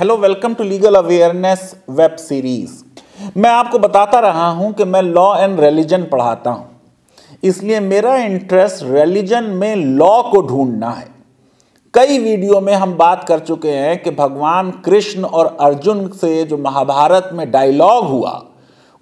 hello welcome to legal awareness web series मैं आपको बताता रहा हूं कि मैं लॉ एंड रिलीजन पढ़ाता हूं इसलिए मेरा इंटरेस्ट रिलीजन में लॉ को ढूंढना है कई वीडियो में हम बात कर चुके हैं कि भगवान कृष्ण और अर्जुन से जो महाभारत में डायलॉग हुआ,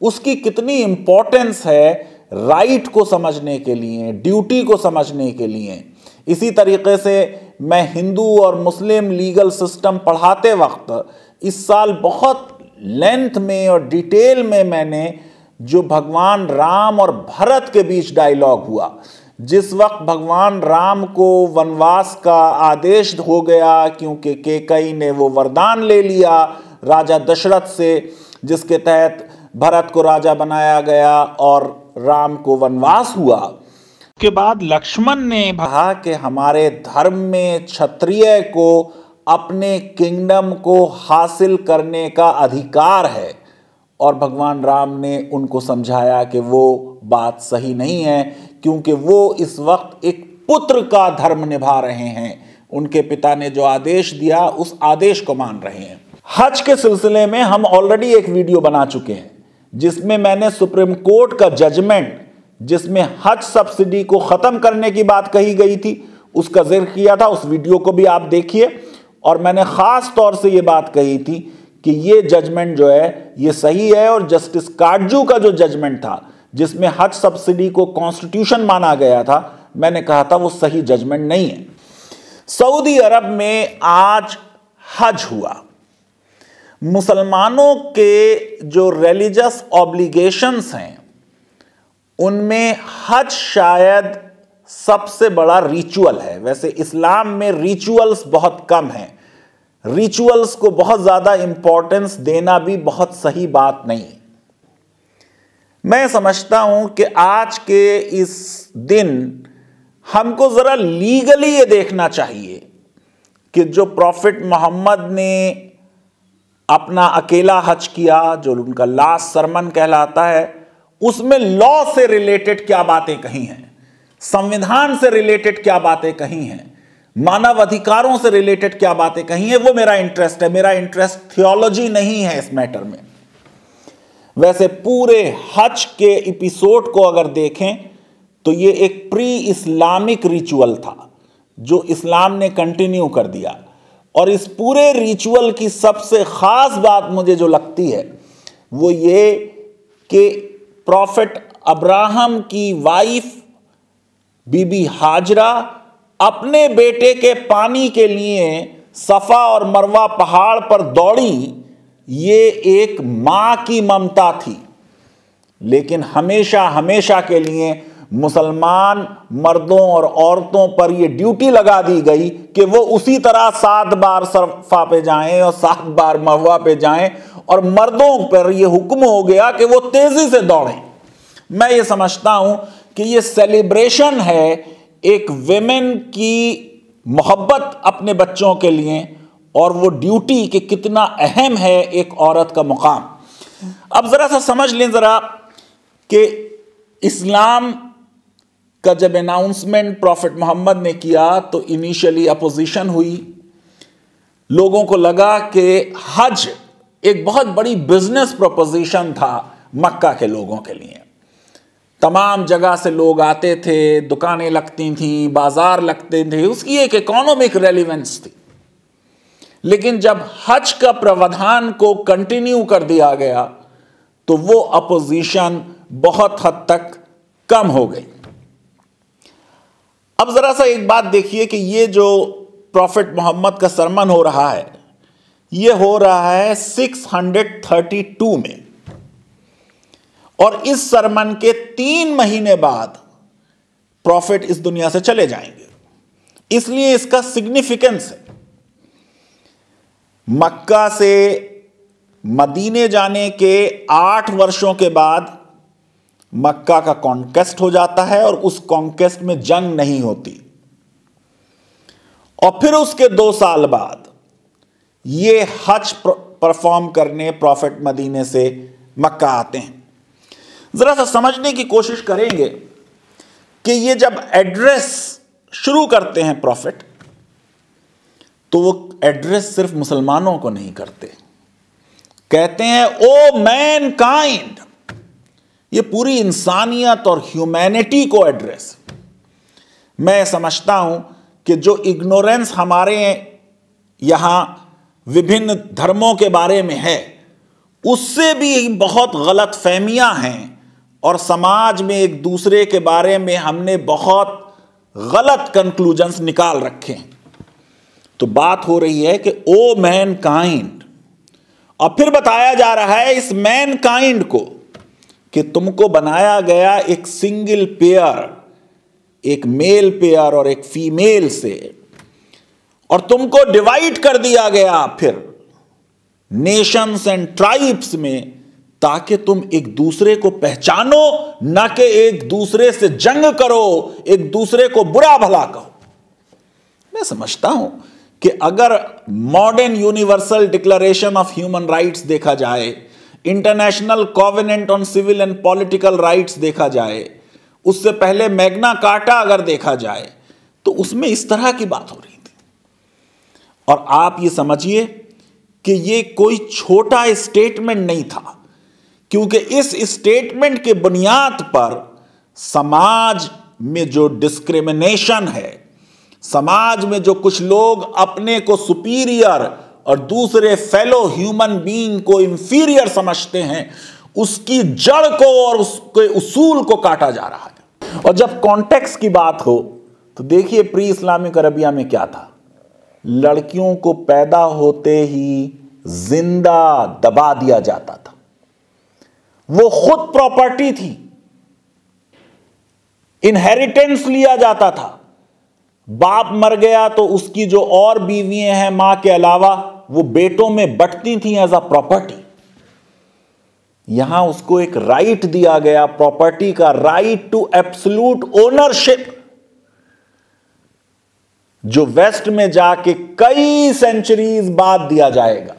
उसकी कितनी इंपॉर्टेंस है राइट को समझने के लिए ड्यूटी को समझने के लिए। इसी तरीके से मैं हिंदू और मुस्लिम लीगल सिस्टम पढ़ाते वक्त, इस साल बहुत लेंथ में और डिटेल में मैंने जो भगवान राम और भरत के बीच डायलॉग हुआ। जिस वक्त भगवान राम को वनवास का आदेश हो गया, क्योंकि केकई ने वो वरदान ले लिया राजा दशरथ से, जिसके तहत भरत को राजा बनाया गया और राम को वनवास हुआ। के बाद लक्ष्मण ने कहा कि हमारे धर्म में क्षत्रिय को अपने किंगडम को हासिल करने का अधिकार है। और भगवान राम ने उनको समझाया कि वो बात सही नहीं है क्योंकि वो इस वक्त एक पुत्र का धर्म निभा रहे हैं। उनके पिता ने जो आदेश दिया, उस आदेश को मान रहे हैं। हज के सिलसिले में हम ऑलरेडी एक वीडियो बना चुके हैं, जिसमें मैंने सुप्रीम कोर्ट का जजमेंट जिसमें हज सब्सिडी को खत्म करने की बात कही गई थी, उसका ज़िक्र किया था, उस वीडियो को भी आप देखिए। और मैंने खास तौर से यह बात कही थी कि ये जजमेंट जो है, ये सही है और जस्टिस काटजू का जो जजमेंट था जिसमें हज सब्सिडी को कॉन्स्टिट्यूशन माना गया था, मैंने कहा था वो सही जजमेंट नहीं है। सऊदी अरब में आज हज हुआ। मुसलमानों के जो रिलीजियस ऑब्लिगेशंस हैं, उनमें हज शायद सबसे बड़ा रिचुअल है। वैसे इस्लाम में रिचुअल्स बहुत कम हैं। रिचुअल्स को बहुत ज़्यादा इंपॉर्टेंस देना भी बहुत सही बात नहीं मैं समझता हूँ कि आज के इस दिन हमको ज़रा लीगली ये देखना चाहिए कि जो प्रॉफिट मोहम्मद ने अपना अकेला हज किया, जो उनका लास्ट सरमन कहलाता है, उसमें लॉ से रिलेटेड क्या बातें कही हैं? संविधान से रिलेटेड क्या बातें कही हैं? मानव अधिकारों से रिलेटेड क्या बातें कही हैं? वो मेरा इंटरेस्ट है, मेरा इंटरेस्ट थियोलॉजी नहीं है इस मैटर में। वैसे पूरे हज के एपिसोड को अगर देखें तो ये एक प्री इस्लामिक रिचुअल था, जो इस्लाम ने कंटिन्यू कर दिया। और इस पूरे रिचुअल की सबसे खास बात मुझे जो लगती है, वो ये कि प्रॉफिट अब्राहम की वाइफ बीबी हाजरा अपने बेटे के पानी के लिए सफ़ा और मरवा पहाड़ पर दौड़ी। ये एक माँ की ममता थी। लेकिन हमेशा हमेशा के लिए मुसलमान मर्दों और औरतों पर यह ड्यूटी लगा दी गई कि वो उसी तरह सात बार सरफा पे जाएँ और सात बार महुआ पे जाएँ और मर्दों पर यह हुक्म हो गया कि वो तेज़ी से दौड़ें। मैं ये समझता हूँ कि ये सेलिब्रेशन है एक वेमेन की मोहब्बत अपने बच्चों के लिए और वो ड्यूटी कि कितना अहम है एक औरत का मुकाम। अब ज़रा सा समझ लें ज़रा कि इस्लाम का जब अनाउंसमेंट प्रॉफिट मोहम्मद ने किया तो इनिशियली अपोजिशन हुई। लोगों को लगा कि हज एक बहुत बड़ी बिज़नेस प्रोपोजिशन था मक्का के लोगों के लिए। तमाम जगह से लोग आते थे, दुकानें लगती थी, बाज़ार लगते थे, उसकी एक इकोनॉमिक रेलिवेंस थी। लेकिन जब हज का प्रावधान को कंटिन्यू कर दिया गया तो वो अपोजिशन बहुत हद तक कम हो गई। अब जरा सा एक बात देखिए कि ये जो प्रॉफिट मोहम्मद का सरमन हो रहा है, ये हो रहा है 632 में। और इस सरमन के तीन महीने बाद प्रॉफिट इस दुनिया से चले जाएँगे। इसलिए इसका सिग्निफिकेंस है। मक्का से मदीने जाने के आठ वर्षों के बाद मक्का का कॉन्केस्ट हो जाता है और उस कॉन्केस्ट में जंग नहीं होती। और फिर उसके दो साल बाद ये हज परफॉर्म करने प्रॉफिट मदीने से मक्का आते हैं। ज़रा सा समझने की कोशिश करेंगे कि ये जब एड्रेस शुरू करते हैं प्रॉफिट तो वो एड्रेस सिर्फ़ मुसलमानों को नहीं करते। कहते हैं, ओ मैन काइंड ये पूरी इंसानियत और ह्यूमैनिटी को एड्रेस। मैं समझता हूँ कि जो इग्नोरेंस हमारे यहाँ विभिन्न धर्मों के बारे में है, उससे भी बहुत गलत फहमियाँ हैं और समाज में एक दूसरे के बारे में हमने बहुत गलत कंक्लूजन्स निकाल रखे हैं। तो बात हो रही है कि ओ मैन काइंड और फिर बताया जा रहा है इस मैन काइंड को कि तुमको बनाया गया एक सिंगल पेयर एक मेल पेयर और एक फीमेल से। और तुमको डिवाइड कर दिया गया फिर नेशंस एंड ट्राइब्स में ताकि तुम एक दूसरे को पहचानो, ना कि एक दूसरे से जंग करो, एक दूसरे को बुरा भला कहो। मैं समझता हूँ कि अगर modern universal declaration of human rights देखा जाए international covenant on civil and political rights देखा जाए, उससे पहले मैग्ना कार्टा अगर देखा जाए तो उसमें इस तरह की बात हो रही थी। और आप ये समझिए कि ये कोई छोटा स्टेटमेंट नहीं था, क्योंकि इस स्टेटमेंट के बुनियाद पर समाज में जो डिस्क्रिमिनेशन है समाज में जो कुछ लोग अपने को सुपीरियर और दूसरे फेलो ह्यूमन बीइंग को इंफीरियर समझते हैं, उसकी जड़ को और उसके उसूल को काटा जा रहा है। और जब कॉन्टेक्स की बात हो तो देखिए प्री इस्लामिक अरबिया में क्या था। लड़कियों को पैदा होते ही ज़िंदा दबा दिया जाता था। वो खुद प्रॉपर्टी थी। इनहेरिटेंस लिया जाता था। बाप मर गया तो उसकी जो और बीवियाँ हैं माँ के अलावा, वो बेटों में बटती थी एज अ प्रॉपर्टी यहाँ उसको एक राइट दिया गया प्रॉपर्टी का राइट टू एब्सोल्यूट ओनरशिप जो वेस्ट में जाके कई सेंचुरीज बाद दिया जाएगा।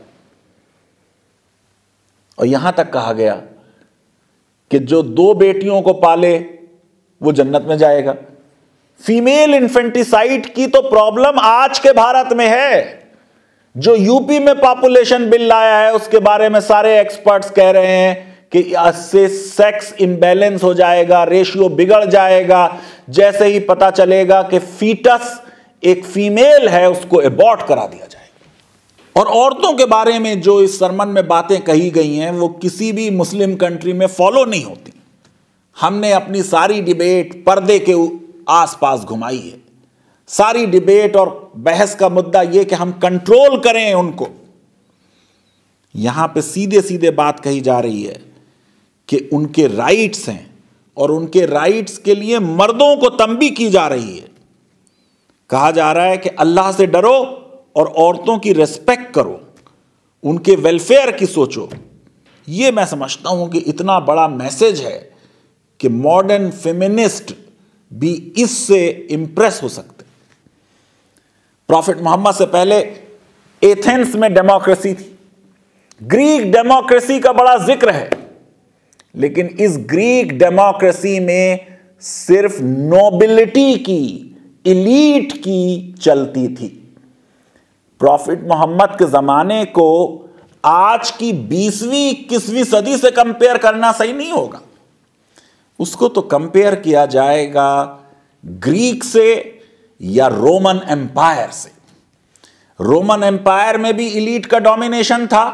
और यहाँ तक कहा गया कि जो दो बेटियों को पाले, वो जन्नत में जाएगा। फीमेल इन्फेंटिसाइड की तो प्रॉब्लम आज के भारत में है। जो यूपी में पॉपुलेशन बिल लाया है, उसके बारे में सारे एक्सपर्ट्स कह रहे हैं कि इससे सेक्स इम्बैलेंस हो जाएगा, रेशियो बिगड़ जाएगा। जैसे ही पता चलेगा कि फीटस एक फीमेल है, उसको एबॉर्ट करा दिया जाएगा। और औरतों के बारे में जो इस सरमन में बातें कही गई हैं, वो किसी भी मुस्लिम कंट्री में फॉलो नहीं होती। हमने अपनी सारी डिबेट पर्दे के आसपास घुमाई है सारी डिबेट और बहस का मुद्दा यह कि हम कंट्रोल करें उनको। यहाँ पे सीधे सीधे बात कही जा रही है कि उनके राइट्स हैं और उनके राइट्स के लिए मर्दों को तंबी की जा रही है। कहा जा रहा है कि अल्लाह से डरो और औरतों की रेस्पेक्ट करो। उनके वेलफेयर की सोचो। ये मैं समझता हूँ कि इतना बड़ा मैसेज है कि मॉडर्न फेमिनिस्ट भी इससे इंप्रेस हो सकते। प्रॉफिट मोहम्मद से पहले एथेंस में डेमोक्रेसी थी। ग्रीक डेमोक्रेसी का बड़ा ज़िक्र है। लेकिन इस ग्रीक डेमोक्रेसी में सिर्फ़ नोबिलिटी की इलीट की चलती थी। प्रॉफिट मोहम्मद के जमाने को आज की बीसवीं, इक्कीसवीं सदी से कंपेयर करना सही नहीं होगा। उसको तो कंपेयर किया जाएगा ग्रीक से या रोमन एम्पायर से। रोमन एम्पायर में भी इलीट का डोमिनेशन था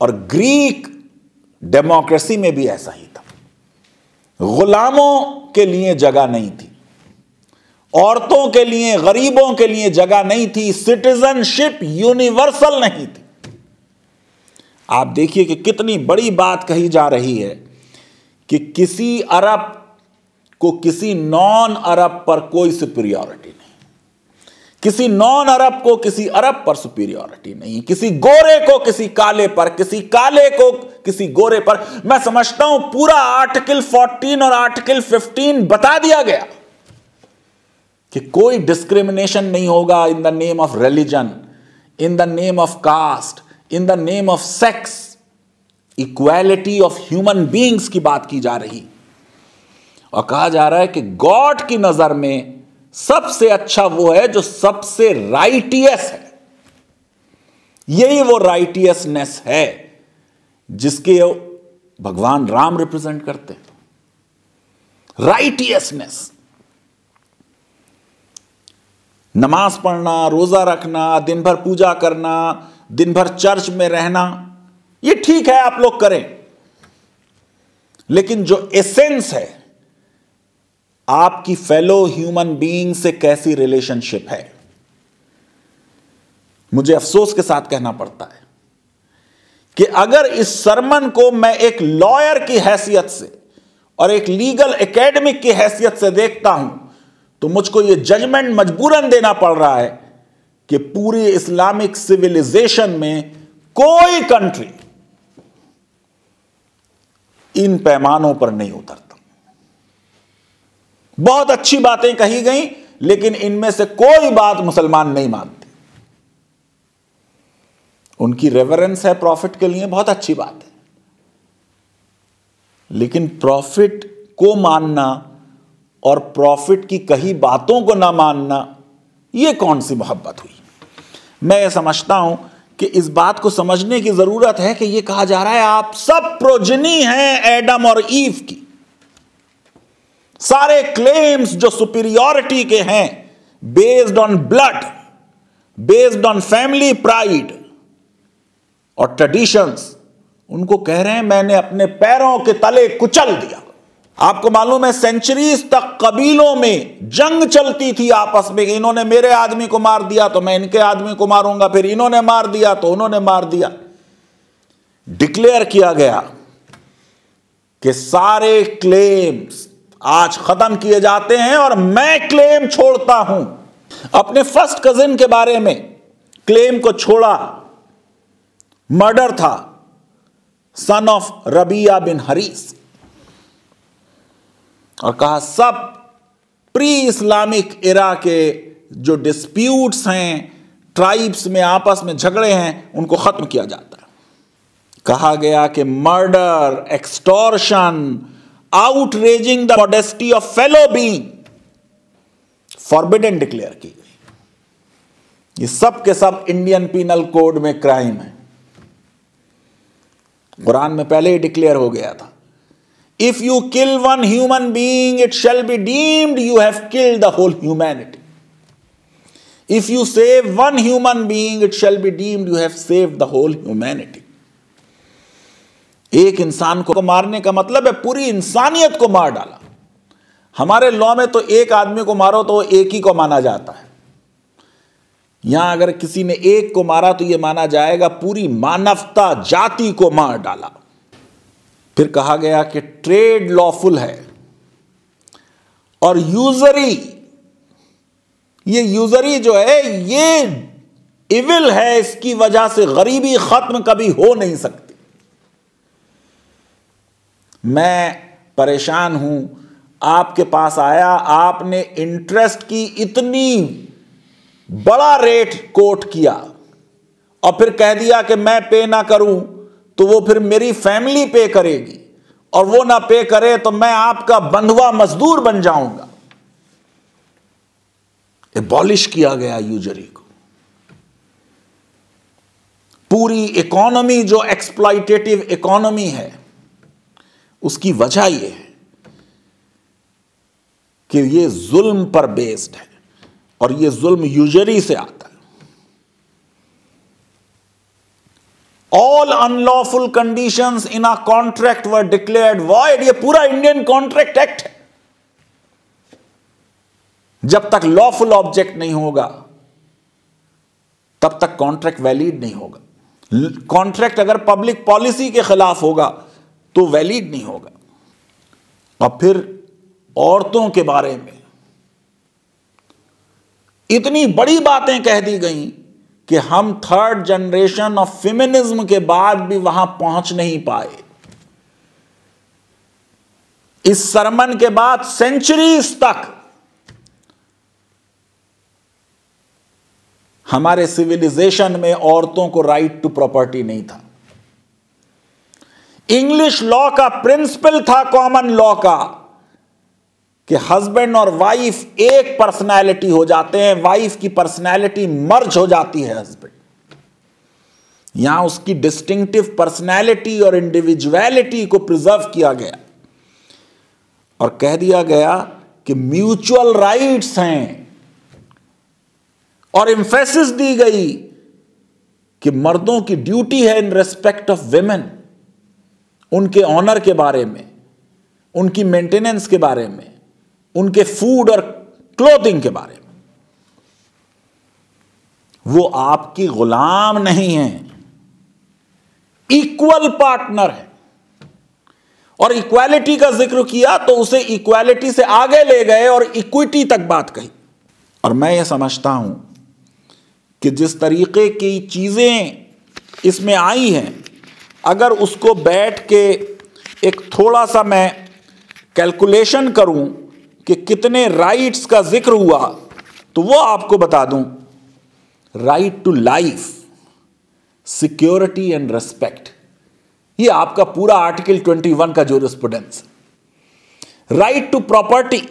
और ग्रीक डेमोक्रेसी में भी ऐसा ही था। गुलामों के लिए जगह नहीं थी। औरतों के लिए, गरीबों के लिए जगह नहीं थी। सिटीजनशिप यूनिवर्सल नहीं थी। आप देखिए कि कितनी बड़ी बात कही जा रही है। कि किसी अरब को किसी नॉन अरब पर कोई सुपीरियोरिटी नहीं। किसी नॉन अरब को किसी अरब पर सुपीरियोरिटी नहीं। किसी गोरे को किसी काले पर, किसी काले को किसी गोरे पर। मैं समझता हूँ पूरा आर्टिकल 14 और आर्टिकल 15 बता दिया गया कि कोई डिस्क्रिमिनेशन नहीं होगा in the name of religion in the name of caste in the name of sex equality of human beings की बात की जा रही। और कहा जा रहा है कि गॉड की नज़र में सबसे अच्छा वो है जो सबसे राइटियस है। यही वो राइटियसनेस है जिसके भगवान राम रिप्रेजेंट करते हैं। राइटियसनेस नमाज़ पढ़ना, रोजा रखना, दिन भर पूजा करना, दिन भर चर्च में रहना ये ठीक है, आप लोग करें। लेकिन जो एसेंस है, आपकी फेलो ह्यूमन बीइंग से कैसी रिलेशनशिप है? मुझे अफसोस के साथ कहना पड़ता है कि अगर इस सरमन को मैं एक लॉयर की हैसियत से और एक लीगल एकेडमिक की हैसियत से देखता हूँ तो मुझको यह जजमेंट मजबूरन देना पड़ रहा है कि पूरी इस्लामिक सिविलाइजेशन में कोई कंट्री इन पैमानों पर नहीं उतरता। बहुत अच्छी बातें कही गई, लेकिन इनमें से कोई बात मुसलमान नहीं मानते। उनकी रेवरेंस है प्रॉफिट के लिए, बहुत अच्छी बात है। लेकिन प्रॉफिट को मानना और प्रॉफिट की कही बातों को ना मानना यह कौन सी मोहब्बत हुई? मैं ये समझता हूँ कि इस बात को समझने की ज़रूरत है कि यह कहा जा रहा है, आप सब प्रोजनी हैं एडम और ईव की। सारे क्लेम्स जो सुपीरियोरिटी के हैं based on blood based on family pride और ट्रेडिशंस उनको कह रहे हैं, मैंने अपने पैरों के तले कुचल दिया। आपको मालूम है सेंचुरीज तक कबीलों में जंग चलती थी आपस में। इन्होंने मेरे आदमी को मार दिया तो मैं इनके आदमी को मारूँगा, फिर इन्होंने मार दिया तो उन्होंने मार दिया। डिक्लेयर किया गया कि सारे क्लेम्स आज खत्म किए जाते हैं और मैं क्लेम छोड़ता हूँ। अपने फ़र्स्ट कजिन के बारे में क्लेम को छोड़ा। मर्डर था। सन ऑफ़ रबिया बिन हरीस और कहा, सब प्री इस्लामिक इरा के जो डिस्प्यूट्स हैं ट्राइब्स में, आपस में झगड़े हैं, उनको खत्म किया जाता है। कहा गया कि murder extortion outraging the modesty of fellow being forbidden declare की गई। ये सब के सब इंडियन पीनल कोड में क्राइम है। कुरान में पहले ही डिक्लेयर हो गया था। If you kill one human being it shall be deemed you have killed the whole humanity if you save one human being it shall be deemed you have saved the whole humanity एक इंसान को मारने का मतलब है पूरी इंसानियत को मार डाला। हमारे लॉ में तो एक आदमी को मारो तो एक ही को माना जाता है। यहाँ अगर किसी ने एक को मारा तो यह माना जाएगा पूरी मानवता जाति को मार डाला। फिर कहा गया कि ट्रेड लॉफुल है। और यूजरी ये यूजरी जो है, ये इविल है, इसकी वजह से गरीबी खत्म कभी हो नहीं सकती। मैं परेशान हूँ, आपके पास आया, आपने इंटरेस्ट की इतनी बड़ा रेट कोट किया, और फिर कह दिया कि मैं पे ना करूँ। तो वो फिर मेरी फैमिली पे करेगी। और वो ना पे करे तो मैं आपका बंधुआ मजदूर बन जाऊँगा। एबॉलिश किया गया यूजरी को। पूरी इकोनॉमी जो एक्सप्लाइटेटिव इकोनॉमी है, उसकी वजह यह है कि ये जुल्म पर बेस्ड है। और ये जुल्म यूजरी से आता है all unlawful condition in a contract were declared void ये पूरा इंडियन कॉन्ट्रैक्ट एक्ट है। जब तक लॉफुल ऑब्जेक्ट नहीं होगा, तब तक कॉन्ट्रैक्ट वैलिड नहीं होगा। कॉन्ट्रैक्ट अगर पब्लिक पॉलिसी के खिलाफ होगा तो वैलिड नहीं होगा। और फिर औरतों के बारे में इतनी बड़ी बातें कह दी गई कि हम थर्ड जनरेशन ऑफ़ फेमिनिज्म के बाद भी वहाँ पहुँच नहीं पाए। इस सरमन के बाद सेंचुरीज तक हमारे सिविलाइजेशन में औरतों को राइट टू प्रॉपर्टी नहीं था। इंग्लिश लॉ का प्रिंसिपल था कॉमन लॉ का। कि हस्बैंड और वाइफ एक पर्सनैलिटी हो जाते हैं वाइफ की पर्सनैलिटी मर्ज हो जाती है हस्बैंड यहाँ उसकी डिस्टिंक्टिव पर्सनैलिटी और इंडिविजुअलिटी को प्रिजर्व किया गया। और कह दिया गया कि म्यूचुअल राइट्स हैं। और इंफेसिस दी गई कि मर्दों की ड्यूटी है इन रेस्पेक्ट ऑफ़ वेमेन उनके ऑनर के बारे में, उनकी मेंटेनेंस के बारे में। उनके फ़ूड और क्लोथिंग के बारे में। वो आपकी गुलाम नहीं है। इक्वल पार्टनर है। और इक्वालिटी का ज़िक्र किया तो उसे इक्वालिटी से आगे ले गए और इक्विटी तक बात कही। और मैं ये समझता हूँ कि जिस तरीके की चीज़ें इसमें आई हैं, अगर उसको बैठ के एक थोड़ा सा मैं कैलकुलेशन करूँ कि कितने राइट्स का ज़िक्र हुआ तो वो आपको बता दूँ। Right to life security and respect ये आपका पूरा आर्टिकल 21 का जो रिस्पोडेंस राइट टू प्रॉपर्टी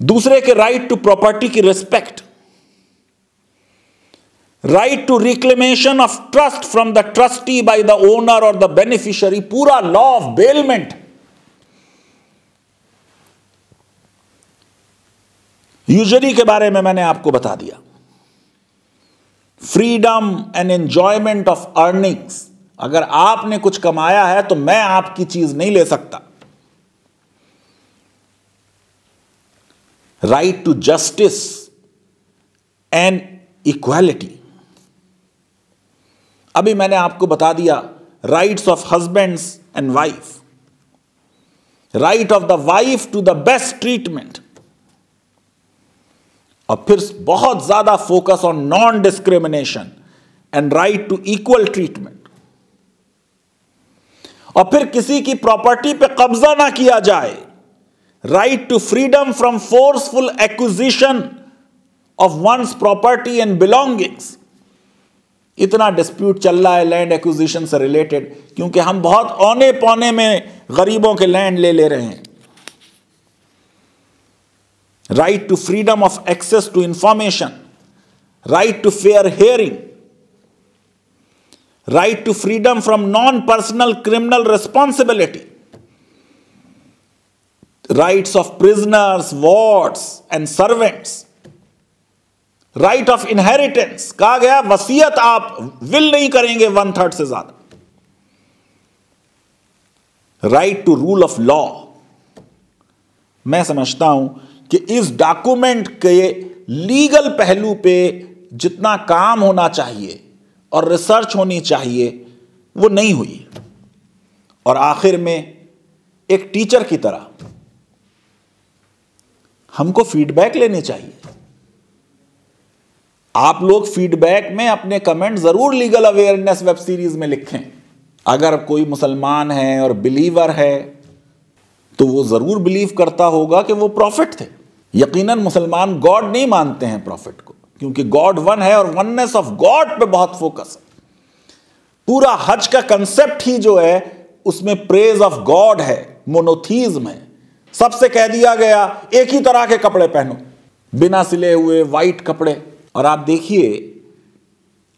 दूसरे के राइट टू प्रॉपर्टी की respect right to reclamation of trust from the trustee by the owner और द बेनिफिशियरी पूरा लॉ ऑफ़ बेलमेंट यूजरी के बारे में मैंने आपको बता दिया। Freedom and enjoyment of earnings अगर आपने कुछ कमाया है तो मैं आपकी चीज़ नहीं ले सकता। Right to justice and equality अभी मैंने आपको बता दिया rights of husbands and wife right of the wife to the best treatment और फिर बहुत ज़्यादा focus on non discrimination and right to equal treatment और फिर किसी की प्रॉपर्टी पे कब्जा ना किया जाए right to freedom from forceful acquisition of one's property and belongings इतना डिस्प्यूट चल रहा है लैंड एक्विजिशन से रिलेटेड क्योंकि हम बहुत औने पौने में गरीबों के लैंड ले ले रहे हैं। right to freedom of access to information, right to fair hearing, right to freedom from non personal criminal responsibility, rights of prisoners, wards, and servants, right of inheritance कहा गया वसीयत आप विल नहीं करेंगे वन थर्ड से ज्यादा right to rule of law मैं समझता हूं कि इस डॉक्यूमेंट के लीगल पहलू पे जितना काम होना चाहिए और रिसर्च होनी चाहिए, वो नहीं हुई। और आखिर में एक टीचर की तरह हमको फीडबैक लेने चाहिए। आप लोग फीडबैक में अपने कमेंट ज़रूर लीगल अवेयरनेस वेब सीरीज़ में लिखें। अगर कोई मुसलमान है और बिलीवर है तो वो ज़रूर बिलीव करता होगा कि वो प्रॉफिट थे। यकीनन मुसलमान गॉड नहीं मानते हैं प्रॉफिट को, क्योंकि गॉड वन है और वननेस ऑफ़ गॉड पे बहुत फोकस है। पूरा हज का कंसेप्ट ही जो है, उसमें प्रेज ऑफ़ गॉड है मोनोथीज्म है। सबसे कह दिया गया, एक ही तरह के कपड़े पहनो, बिना सिले हुए वाइट कपड़े। और आप देखिए,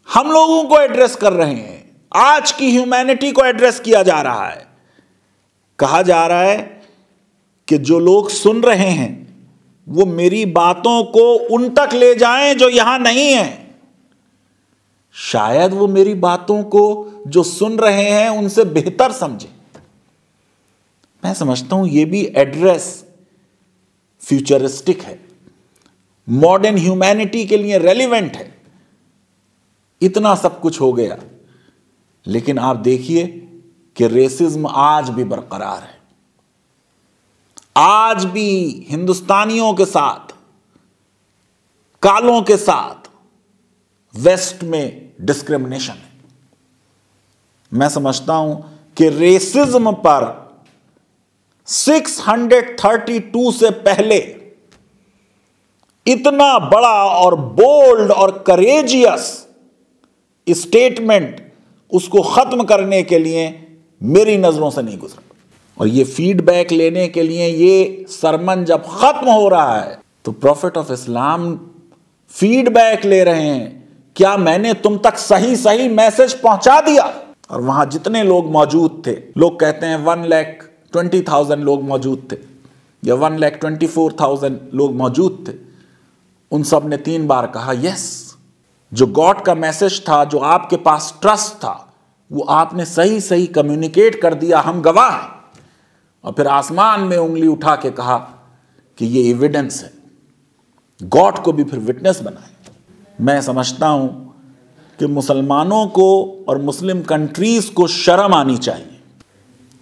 हम लोगों को एड्रेस कर रहे हैं, आज की ह्यूमैनिटी को एड्रेस किया जा रहा है। कहा जा रहा है कि जो लोग सुन रहे हैं, वो मेरी बातों को उन तक ले जाएँ जो यहाँ नहीं है। शायद वो मेरी बातों को जो सुन रहे हैं, उनसे बेहतर समझे। मैं समझता हूँ ये भी एड्रेस फ्यूचरिस्टिक है। मॉडर्न ह्यूमैनिटी के लिए रेलिवेंट है। इतना सब कुछ हो गया। लेकिन आप देखिए कि रेसिज्म आज भी बरकरार है। आज भी हिंदुस्तानियों के साथ, कालों के साथ वेस्ट में डिस्क्रिमिनेशन है। मैं समझता हूँ कि रेसिज्म पर 632 से पहले इतना बड़ा और बोल्ड और करेजियस स्टेटमेंट उसको खत्म करने के लिए मेरी नज़रों से नहीं गुजरा। और ये फीडबैक लेने के लिए ये सरमन जब खत्म हो रहा है तो प्रॉफिट ऑफ़ इस्लाम फीडबैक ले रहे हैं, क्या मैंने तुम तक सही सही मैसेज पहुँचा दिया? और वहाँ जितने लोग मौजूद थे, लोग कहते हैं वन लैख ट्वेंटी थाउज़ेंड लोग मौजूद थे, या one lakh twenty four thousand लोग मौजूद थे। उन सबने तीन बार कहा यस जो गॉड का मैसेज था, जो आपके पास ट्रस्ट था, वो आपने सही सही कम्युनिकेट कर दिया, हम गवाह हैं। और फिर आसमान में उंगली उठा के कहा कि ये एविडेंस है। गॉड को भी फिर विटनेस बनाए। मैं समझता हूँ कि मुसलमानों को और मुस्लिम कंट्रीज़ को शर्म आनी चाहिए।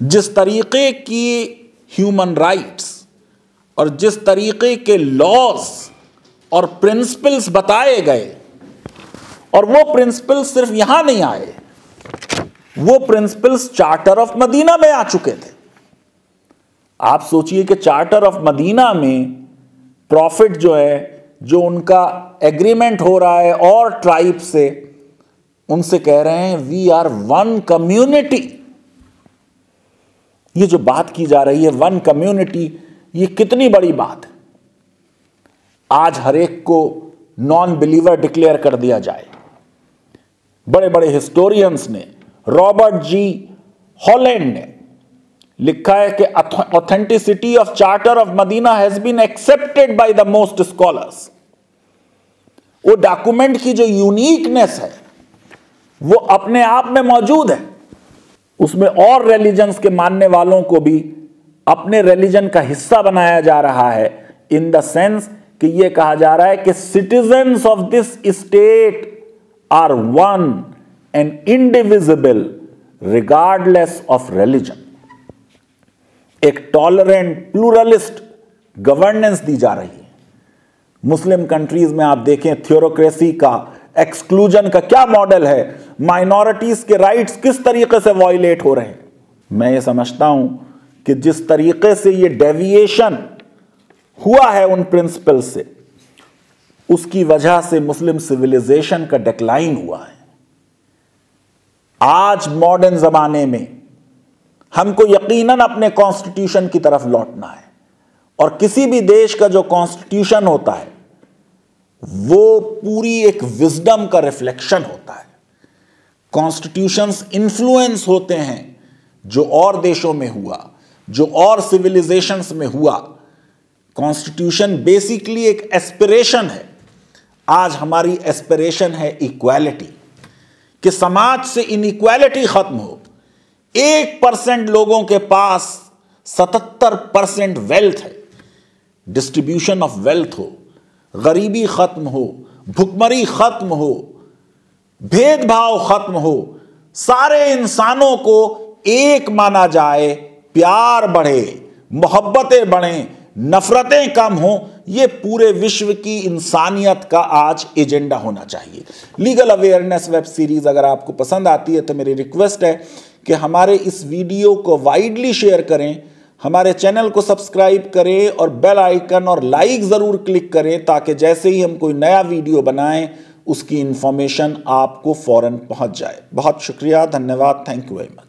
जिस तरीके की ह्यूमन राइट्स और जिस तरीके के लॉज और प्रिंसिपल्स बताए गए, और वो प्रिंसिपल्स सिर्फ़ यहाँ नहीं आए, वो प्रिंसिपल्स चार्टर ऑफ़ मदीना में आ चुके थे। आप सोचिए कि चार्टर ऑफ़ मदीना में प्रॉफिट जो है, जो उनका एग्रीमेंट हो रहा है और ट्राइब से, उनसे कह रहे हैं वी आर वन कम्युनिटी ये जो बात की जा रही है वन कम्युनिटी ये कितनी बड़ी बात है। आज हर एक को नॉन बिलीवर डिक्लेयर कर दिया जाए। बड़े बड़े हिस्टोरियंस ने रॉबर्ट जी हॉलैंड ने लिखा है कि authenticity of charter of Medina has been accepted by the most scholars वो डॉक्यूमेंट की जो यूनिकनेस है, वो अपने आप में मौजूद है। उसमें और रिलीजन्स के मानने वालों को भी अपने रिलीजन का हिस्सा बनाया जा रहा है इन द सेंस कि यह कहा जा रहा है कि citizens of this state are one and indivisible regardless of religion एक टॉलरेंट प्लूरलिस्ट गवर्नेंस दी जा रही है। मुस्लिम कंट्रीज़ में आप देखें थ्योरोक्रेसी का एक्सक्लूजन का क्या मॉडल है? माइनॉरिटीज के राइट्स किस तरीके से वॉयलेट हो रहे हैं? मैं ये समझता हूँ कि जिस तरीके से ये डेविएशन हुआ है उन प्रिंसिपल से, उसकी वजह से मुस्लिम सिविलाइजेशन का डिक्लाइन हुआ है। आज मॉडर्न जमाने में हमको यकीनन अपने कॉन्स्टिट्यूशन की तरफ़ लौटना है। और किसी भी देश का जो कॉन्स्टिट्यूशन होता है, वो पूरी एक विजडम का रिफ्लेक्शन होता है। कॉन्स्टिट्यूशंस इन्फ्लुएंस होते हैं जो और देशों में हुआ, जो और सिविलाइजेशंस में हुआ। कॉन्स्टिट्यूशन बेसिकली एक एस्पिरेशन है। आज हमारी एस्पिरेशन है इक्वालिटी कि समाज से इनइक्वालिटी खत्म हो एक परसेंट लोगों के पास सतहत्तर परसेंट वेल्थ है। डिस्ट्रीब्यूशन ऑफ़ वेल्थ हो, गरीबी खत्म हो, भुखमरी खत्म हो, भेदभाव खत्म हो, सारे इंसानों को एक माना जाए, प्यार बढ़े, मोहब्बतें बढ़े, नफरतें कम हो, ये पूरे विश्व की इंसानियत का आज एजेंडा होना चाहिए। लीगल अवेयरनेस वेब सीरीज़ अगर आपको पसंद आती है तो मेरी रिक्वेस्ट है कि हमारे इस वीडियो को वाइडली शेयर करें, हमारे चैनल को सब्सक्राइब करें और बेल आइकन और लाइक ज़रूर क्लिक करें ताकि जैसे ही हम कोई नया वीडियो बनाएँ, उसकी इन्फॉर्मेशन आपको फ़ौरन पहुँच जाए। बहुत शुक्रिया, धन्यवाद, थैंक यू वेरी मच।